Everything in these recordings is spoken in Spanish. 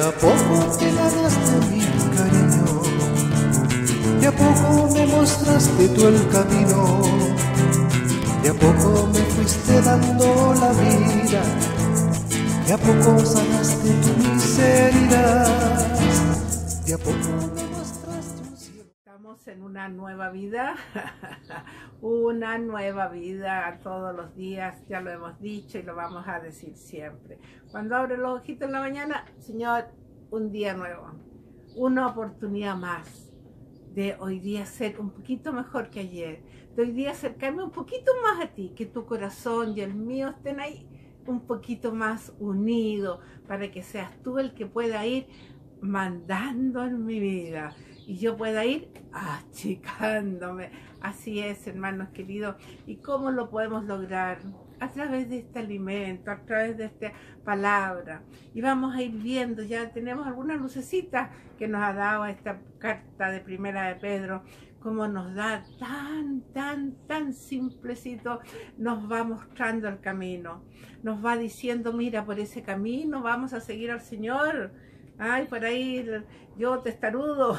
a poco te ganaste mi cariño, de a poco me mostraste tú el camino, de a poco me fuiste dando la vida, de a poco sanaste tu miseria, de a poco. En una nueva vida, una nueva vida todos los días, ya lo hemos dicho y lo vamos a decir siempre. Cuando abre los ojitos en la mañana, Señor, un día nuevo, una oportunidad más de hoy día ser un poquito mejor que ayer, de hoy día acercarme un poquito más a ti, que tu corazón y el mío estén ahí un poquito más unidos para que seas tú el que pueda ir mandando en mi vida y yo pueda ir achicándome. Así es, hermanos queridos. ¿Y cómo lo podemos lograr? A través de este alimento, a través de esta palabra. Y vamos a ir viendo, ya tenemos algunas lucecitas que nos ha dado esta carta de primera de Pedro, como nos da tan, tan, tan simplecito, nos va mostrando el camino. Nos va diciendo, mira, por ese camino vamos a seguir al Señor Ay, por ahí yo testarudo,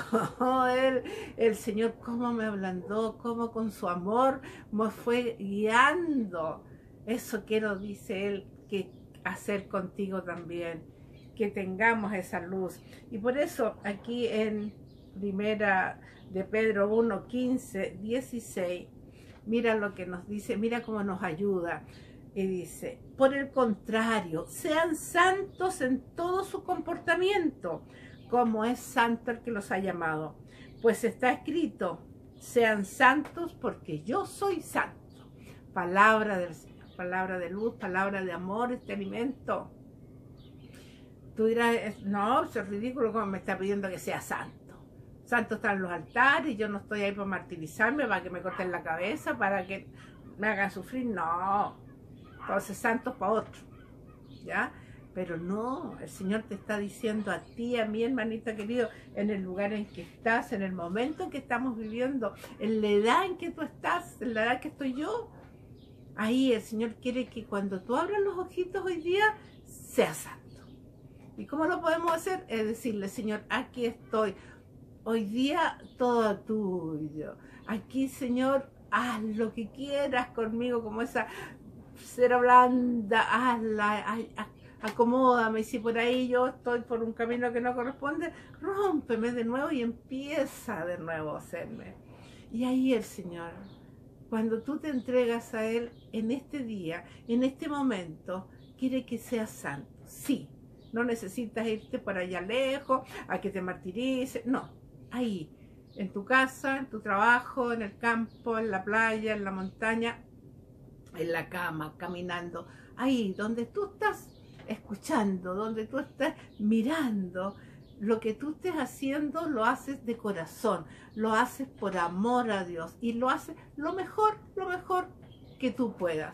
el, el Señor cómo me ablandó, cómo con su amor me fue guiando. Eso quiero, dice Él, que hacer contigo también, que tengamos esa luz. Y por eso aquí en primera de Pedro 1, 15, 16, mira lo que nos dice, mira cómo nos ayuda. Y dice, por el contrario, sean santos en todo su comportamiento, como es santo el que los ha llamado. Pues está escrito, sean santos porque yo soy santo. Palabra del Señor, palabra de luz, palabra de amor, este alimento. Tú dirás, no, es ridículo como me está pidiendo que sea santo. Santo están los altares, yo no estoy ahí para martirizarme, para que me corten la cabeza, para que me hagan sufrir. No, entonces santos para otro, ¿ya? Pero no, el Señor te está diciendo a ti, a mi hermanita querido, en el lugar en que estás, en el momento en que estamos viviendo, en la edad en que tú estás, en la edad que estoy yo, ahí el Señor quiere que cuando tú abras los ojitos hoy día, seas santo. ¿Y cómo lo podemos hacer? Es decirle, Señor, aquí estoy. Hoy día todo tuyo. Aquí, Señor, haz lo que quieras conmigo, como esa cera blanda, hazla, acomódame, si por ahí yo estoy por un camino que no corresponde, rómpeme de nuevo y empieza de nuevo a hacerme. Y ahí el Señor, cuando tú te entregas a Él en este día, en este momento, quiere que seas santo. Sí, no necesitas irte por allá lejos, a que te martirices, no, ahí, en tu casa, en tu trabajo, en el campo, en la playa, en la montaña, en la cama, caminando, ahí donde tú estás escuchando, donde tú estás mirando, lo que tú estés haciendo lo haces de corazón, lo haces por amor a Dios y lo haces lo mejor, lo mejor que tú puedas,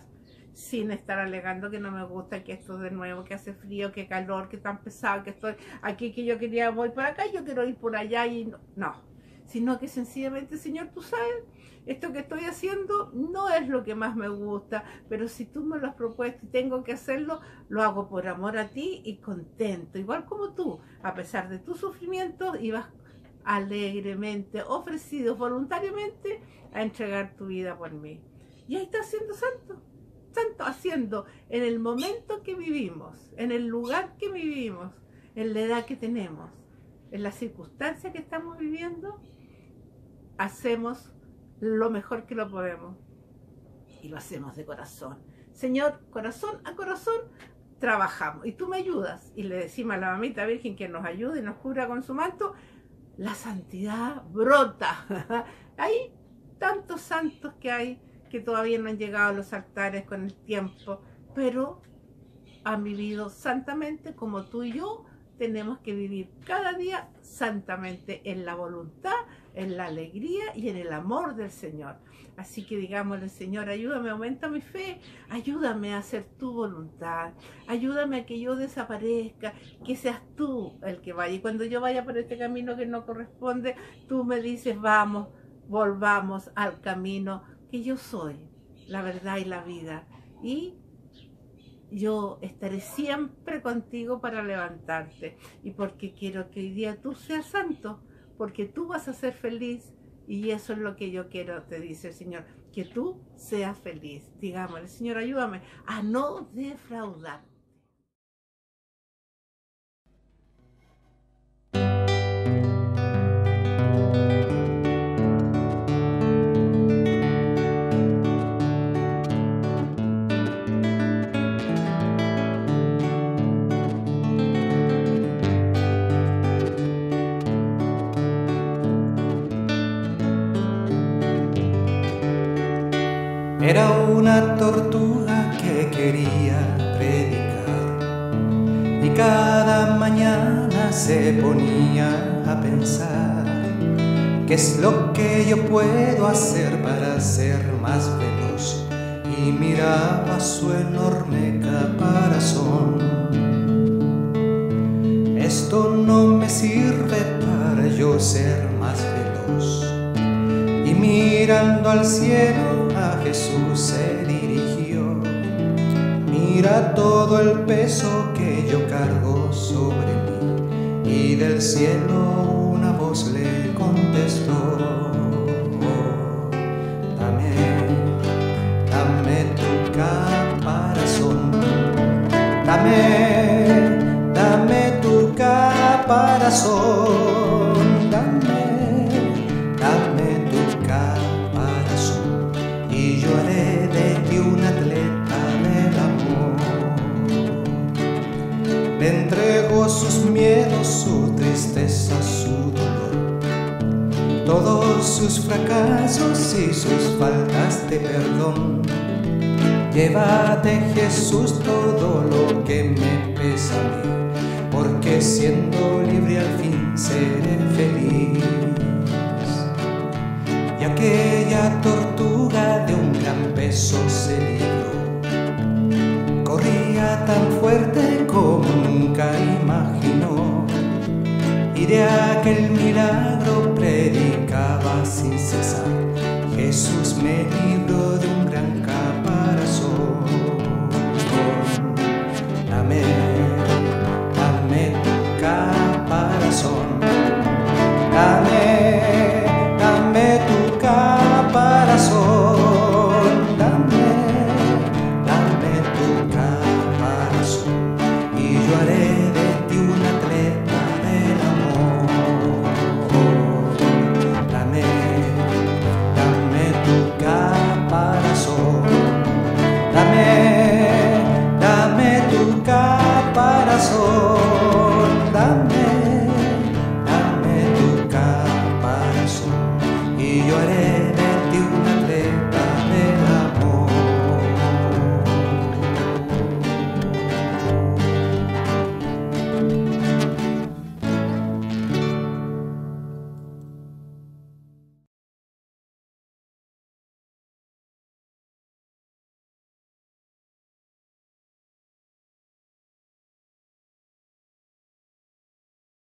sin estar alegando que no me gusta, que esto de nuevo, que hace frío, que calor, que tan pesado, que estoy aquí, que yo quería voy por acá, yo quiero ir por allá y no, no. Sino que sencillamente, Señor, tú sabes esto que estoy haciendo no es lo que más me gusta, pero si tú me lo has propuesto y tengo que hacerlo, lo hago por amor a ti y contento, igual como tú, a pesar de tus sufrimientos, ibas alegremente, ofrecido voluntariamente a entregar tu vida por mí. Y ahí estás siendo santo, santo, haciendo en el momento que vivimos, en el lugar que vivimos, en la edad que tenemos, en la circunstancia que estamos viviendo, hacemos lo mejor que lo podemos. Y lo hacemos de corazón. Señor, corazón a corazón, trabajamos. Y tú me ayudas. Y le decimos a la mamita Virgen que nos ayude y nos cubra con su manto. La santidad brota. hay tantos santos que hay que todavía no han llegado a los altares con el tiempo, pero han vivido santamente como tú y yo tenemos que vivir cada día santamente en la voluntad, en la alegría y en el amor del Señor. Así que digámosle, Señor, ayúdame, aumenta mi fe, ayúdame a hacer tu voluntad, ayúdame a que yo desaparezca, que seas tú el que vaya. Y cuando yo vaya por este camino que no corresponde, tú me dices, vamos, volvamos al camino que yo soy, la verdad y la vida. Y yo estaré siempre contigo para levantarte y porque quiero que hoy día tú seas santo, porque tú vas a ser feliz y eso es lo que yo quiero, te dice el Señor, que tú seas feliz. Digámosle, Señor, ayúdame a no defraudar. Tortuga que quería predicar y cada mañana se ponía a pensar qué es lo que yo puedo hacer para ser más veloz y miraba su enorme caparazón. Esto no me sirve para yo ser más veloz y mirando al cielo Jesús se dirigió. Todo el peso que yo cargo sobre mí. Y del cielo una voz le sus fracasos y sus faltas de perdón. Llévate Jesús todo lo que me pesa a mí, porque siendo libre al fin seré feliz. Y aquella tortuga de un gran peso se libró tan fuerte como nunca imaginó. Y de aquel milagro cesar. Jesús me libró de un gran